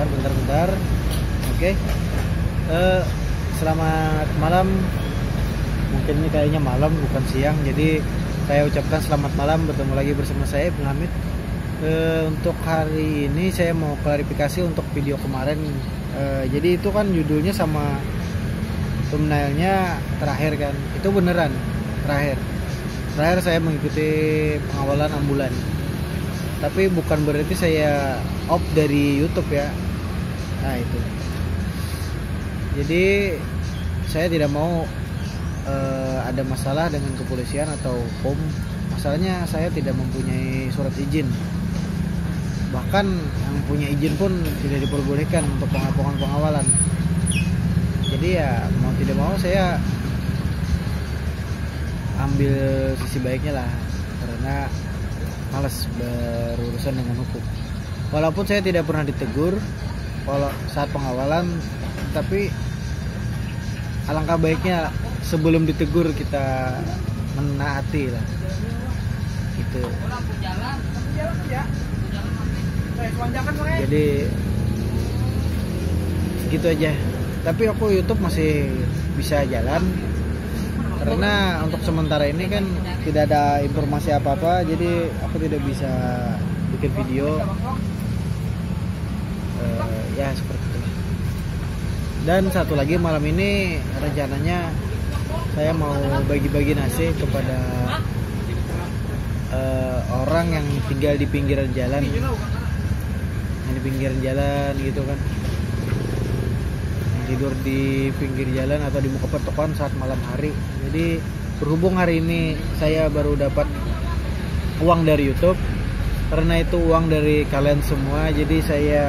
bentar bentar bentar. Oke. Eh, selamat malam. Mungkin ini kayaknya malam bukan siang. Jadi saya ucapkan selamat malam bertemu lagi bersama saya Bung Hamid. Eh, untuk hari ini saya mau klarifikasi untuk video kemarin. Eh, jadi itu kan judulnya sama thumbnailnya terakhir kan. Itu beneran terakhir. Terakhir saya mengikuti pengawalan ambulan. Tapi bukan berarti saya off dari YouTube ya nah itu. Jadi saya tidak mau eh, ada masalah dengan kepolisian atau POM. Masalahnya saya tidak mempunyai surat izin. Bahkan yang punya izin pun tidak diperbolehkan untuk pengapungan pengawalan. Jadi ya mau tidak mau saya ambil sisi baiknya lah. Karena malas berurusan dengan hukum. Walaupun saya tidak pernah ditegur kalau saat pengawalan tapi alangkah baiknya sebelum ditegur kita menaati lah. Gitu. Jadi gitu aja. Tapi aku YouTube masih bisa jalan. Karena untuk sementara ini kan tidak ada informasi apa-apa jadi aku tidak bisa bikin video ya seperti itu dan satu lagi malam ini rencananya saya mau bagi-bagi nasi kepada eh, orang yang tinggal di pinggiran jalan. Yang di pinggiran jalan gitu kan. Tidur di pinggir jalan atau di muka pertokoan saat malam hari. Jadi berhubung hari ini saya baru dapat uang dari YouTube karena itu uang dari kalian semua jadi saya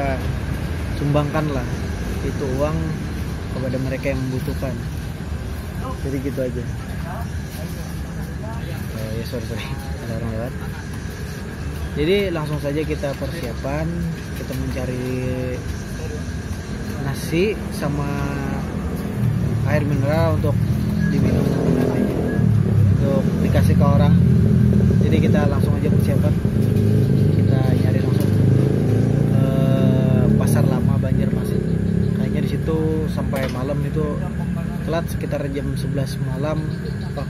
sumbangkan lah. Itu uang kepada mereka yang membutuhkan. Jadi gitu aja. Oh ya sorry sorry. Ada orang lewat. Jadi langsung saja kita persiapan. Kita mencari nasi sama air mineral untuk diminum untuk dikasih ke orang. Jadi kita langsung aja persiapan sampai malam itu telat sekitar jam 11 malam. Oh,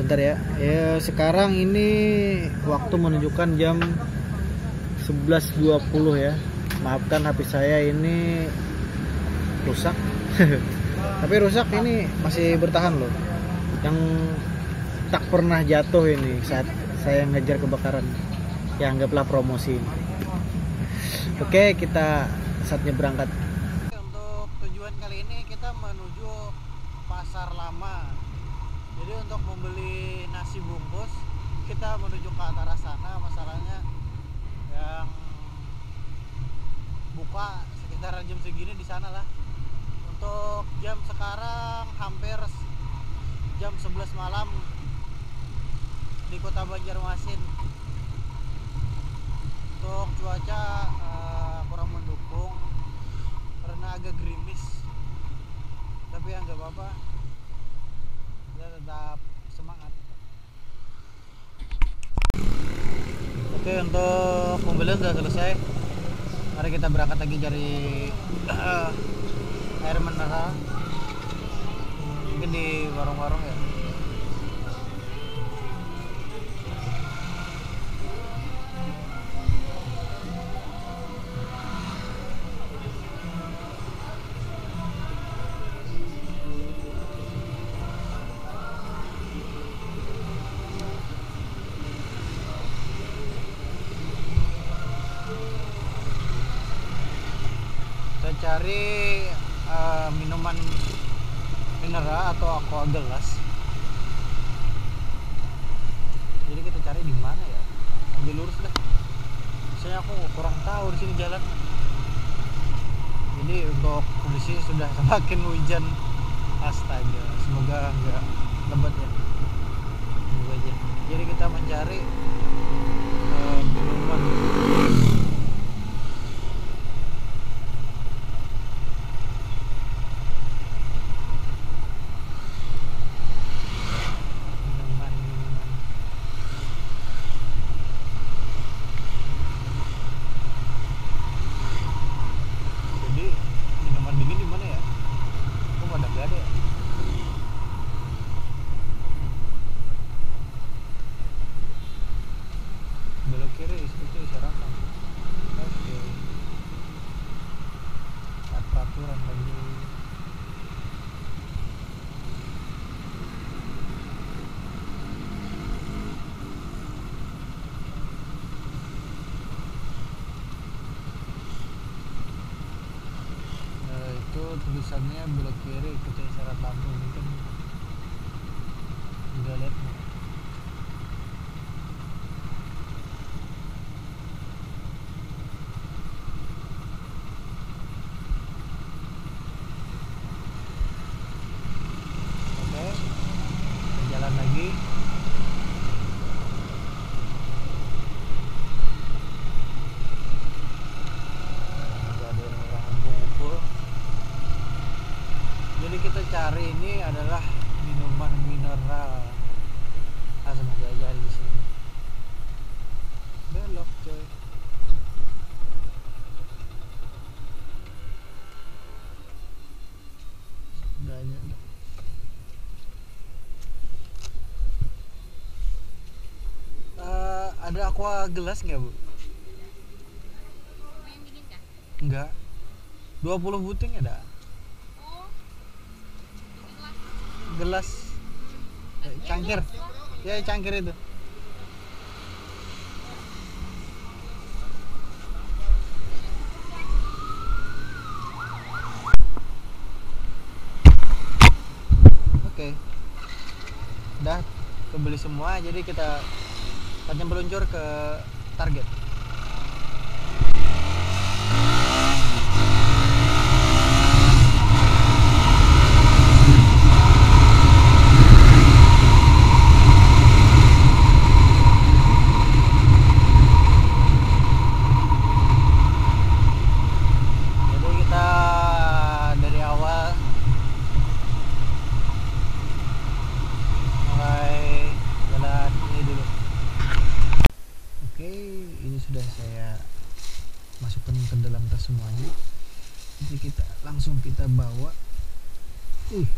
bentar ya. Ya sekarang ini waktu menunjukkan jam 11.20 ya. Maafkan HP saya ini rusak. Tapi rusak ini masih bertahan loh. Yang tak pernah jatuh ini saat saya ngejar kebakaran. Ya anggaplah promosi oke kita saatnya berangkat untuk tujuan kali ini kita menuju pasar lama jadi untuk membeli nasi bungkus kita menuju ke arah sana. Masalahnya yang buka sekitar jam segini di sana lah. Untuk jam sekarang hampir jam 11 malam di kota Banjarmasin. Untuk cuaca eh, kurang mendukung karena agak gerimis. Tapi ya nggak apa-apa kita tetap semangat. Oke untuk pembelian sudah selesai. Mari kita berangkat lagi cari air mineral. Mungkin di warung-warung ya semakin hujan. Astaga semoga enggak lebat ya. Semoga aja. Jadi kita mencari eh, minuman minuman tulisannya belok kiri ikuti isyarat lampu ini kan udah lihat nggak? oke kita jalan lagi nggak ada yang orang ngumpul jadi kita cari ini adalah minuman mineral ah semoga aja ada di sini belok coy Udahnya udah. Eh, ada aqua gelas nggak bu? Enggak 20 buting ada? Gelas. Eh, cangkir. Ya cangkir itu. Oke. Udah kebeli semua jadi kita saatnya meluncur ke target jadi kita dari awal mulai jalan ini dulu oke ini sudah saya masukkan ke dalam tas semuanya jadi kita langsung kita bawa uh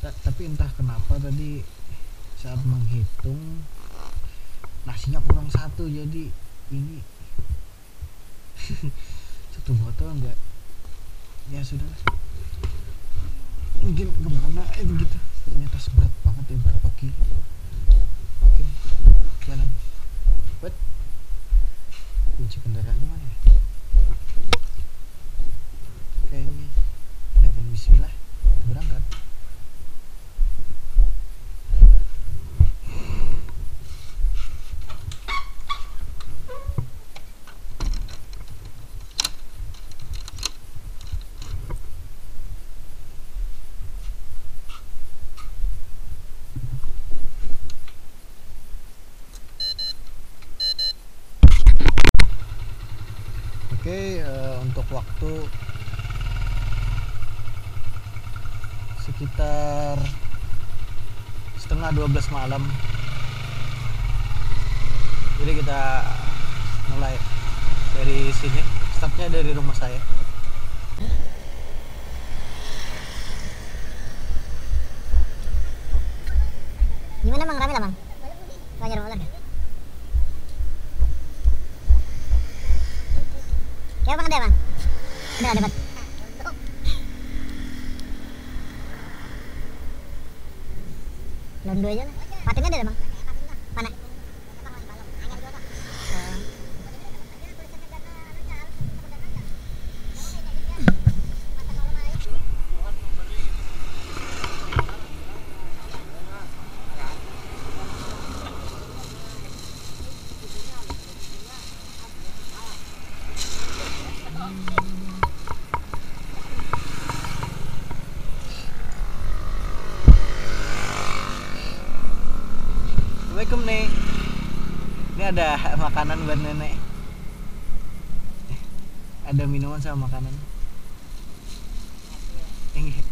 Ta- tapi entah kenapa tadi saat menghitung nasinya kurang satu jadi ini. Satu botol enggak ya sudah mungkin ke mana? Itu gitu ternyata berat banget ya berapa kilo. Oke jalan. Buat kunci kendaraannya mana ya? Kayaknya. Dengan bismillah berangkat Oke, eh, untuk waktu sekitar setengah 12 malam. Jadi kita mulai dari sini. Startnya dari rumah saya. Gimana bang? Rame lah bang? Banyak roller kan? Kaya bang ada ya bang? Ada dapat. Londo aja lah. Patunnya ada bang? Mana? Oh. Assalamualaikum nek. Ini ada makanan buat nenek. Ada minuman sama makanan. Ini.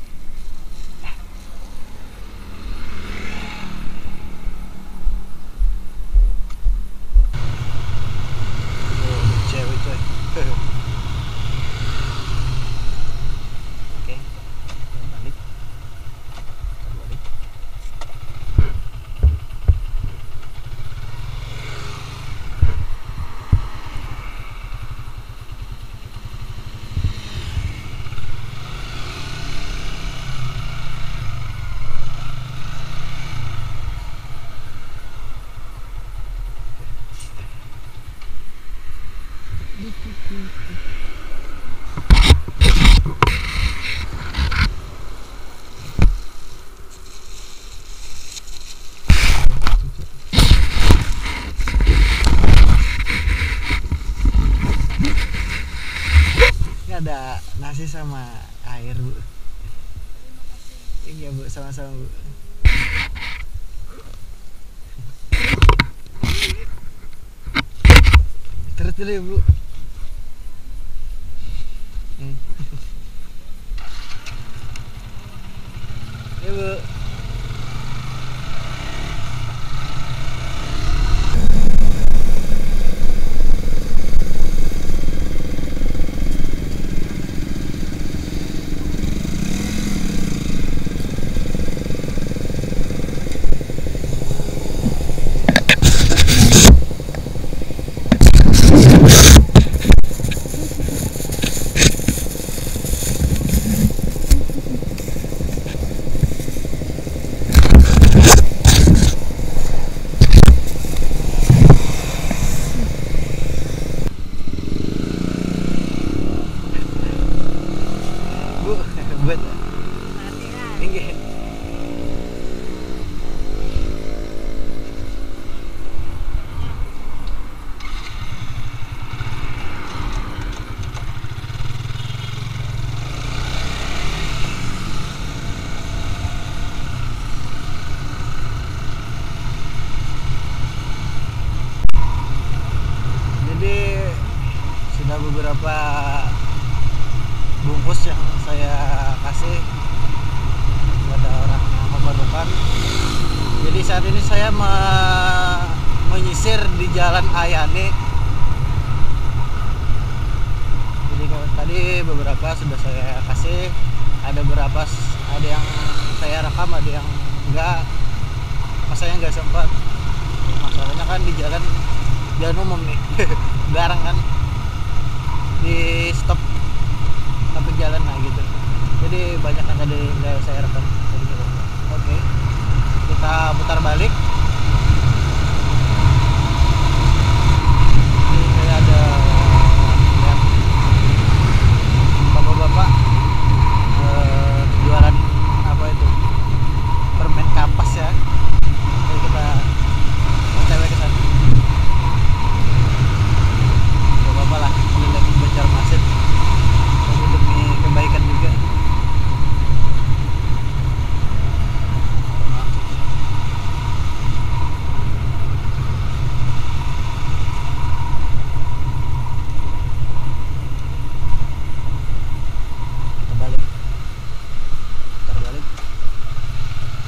ada nasi sama air bu. Iya bu sama-sama bu. Terus dulu ya bu. Ya bu bu buat tinggi jadi sudah beberapa bungkus yang saya kasih kepada orang yang memerlukan jadi saat ini saya me- menyisir di jalan Ayane. Jadi tadi beberapa sudah saya kasih ada beberapa ada yang saya rekam ada yang enggak. Masanya nggak sempat. Masalahnya kan di jalan jalan umum nih garang kan. Di stop sampai jalan lah gitu. Jadi banyak yang tadi saya rekam. Apa-apa. oke kita putar balik ini saya ada lihat bapak-bapak eh, jualan apa itu permen kapas ya jadi kita otw ke sana bapak-bapak lah keliling Banjarmasin tapi demi kebaikan juga Kita balik Putar balik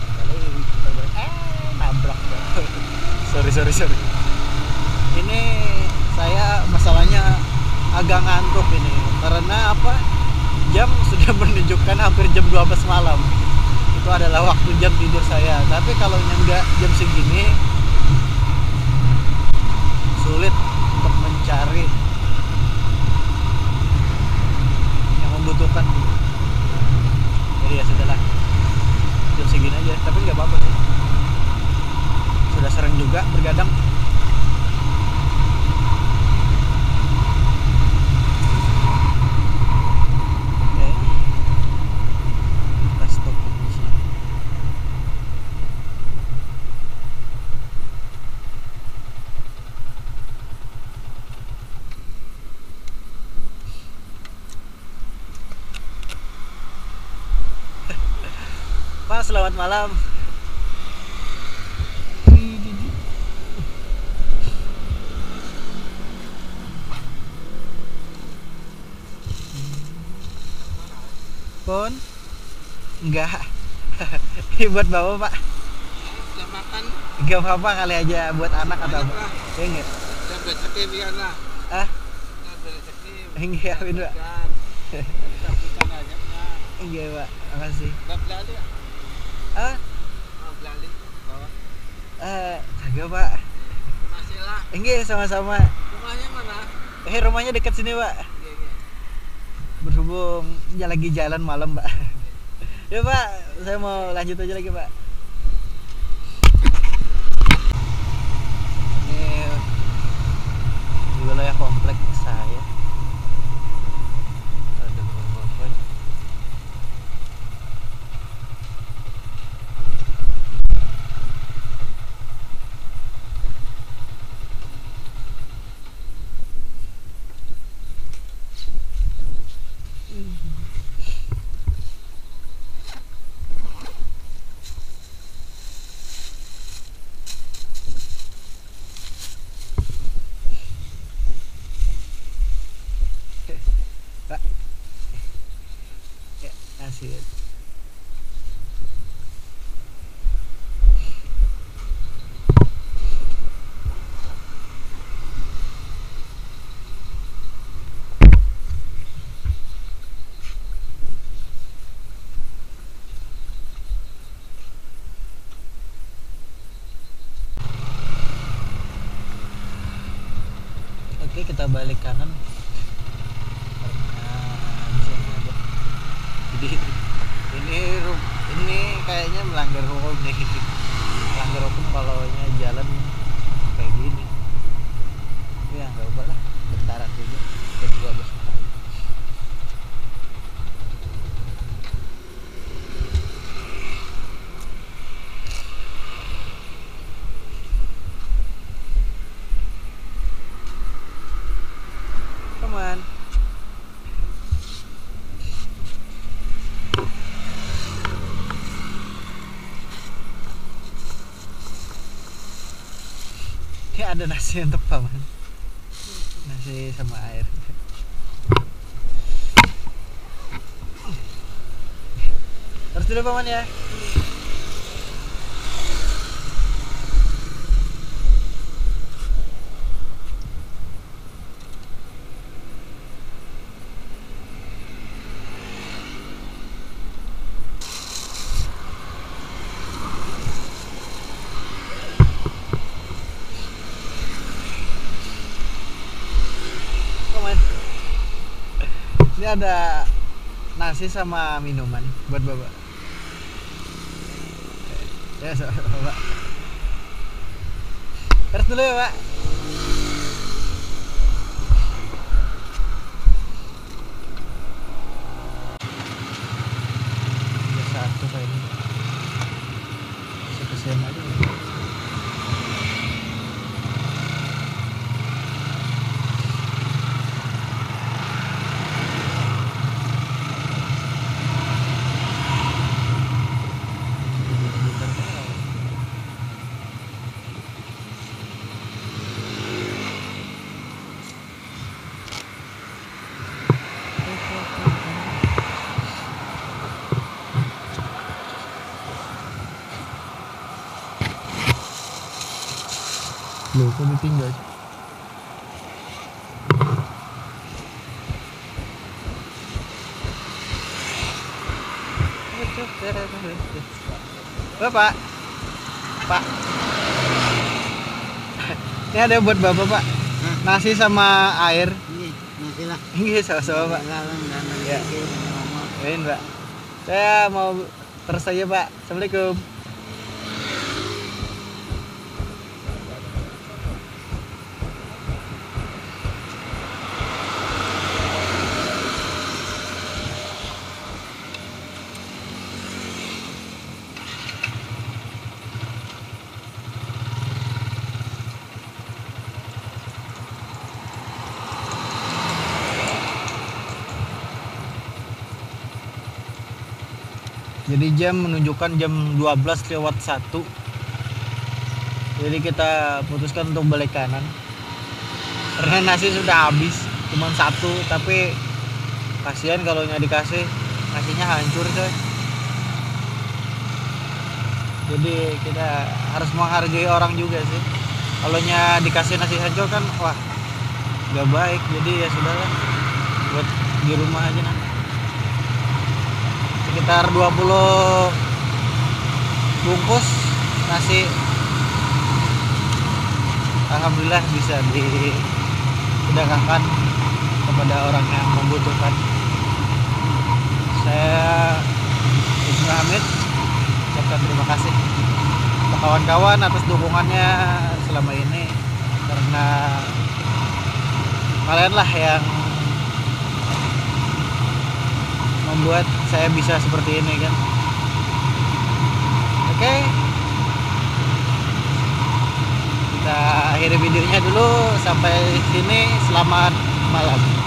Putar balik Putar balik Eh nabrak Sorry sorry sorry. Ini saya masalahnya agak ngantuk ini. Karena apa? Jam sudah menunjukkan hampir jam 12 malam. Itu adalah waktu jam tidur saya. Tapi kalau nggak jam segini sulit untuk mencari yang membutuhkan. Jadi ya sudahlah. Jam segini aja. Tapi nggak apa-apa sih sudah sering juga bergadang. Pak, selamat malam. Pun? Enggak. Ini buat bapak pak. Udah makan, Enggak apa-apa kali aja buat anak atau apa? lah. Ya enggak? udah rezeki biar lah. Ah, enggak, Win, Pak. Enggak pak, makasih. ya? Ah, belali. Bawa. eh, kagak pak. Masih lah. Enggak, sama-sama. Rumahnya mana? Eh, rumahnya dekat sini pak. Berhubung ya lagi jalan malam pak. Ya pak, saya mau lanjut aja lagi pak. Ini wilayah komplek saya. Ada beberapa Pak. Ya, kasih. Oke, kita balik kanan. Karena di sini ada. Jadi ini ru- ini kayaknya melanggar hukum nih. Melanggar hukum kalau nya jalan kayak gini. Ya nggak apa lah, bentaran juga. Jam 12 malam. Come on. Ini ada nasi untuk paman. Nasi sama air. Terus dulu paman ya. Paman. Ini ada nasi sama minuman buat bapak. Ya, sama bapak. Terus dulu ya, Pak. Ada satu kayaknya. Masih kesian aja. ya. Bapak Pak. Ini ada buat bapak pak. Nasi sama air. Ini, nanti lah. Ini sama-sama pak. Ya. Ini pak. Saya mau terus aja pak. Assalamualaikum Jadi jam menunjukkan jam 12 lewat 1 Jadi kita putuskan untuk balik kanan. Karena nasi sudah habis Cuman satu. Tapi kasihan kalau nggak dikasih Nasinya hancur coy. Jadi kita harus menghargai orang juga sih. Kalau nya dikasih nasi hancur kan Wah nggak baik. Jadi ya sudahlah Buat di rumah aja nanti sekitar 20 bungkus nasi. Alhamdulillah bisa didagangkan kepada orang yang membutuhkan. Saya Ibnu Hamid ucapkan terima kasih kawan-kawan atas dukungannya selama ini. Karena kalian lah yang membuat saya bisa seperti ini kan? Oke. Kita akhiri videonya dulu. Sampai sini selamat malam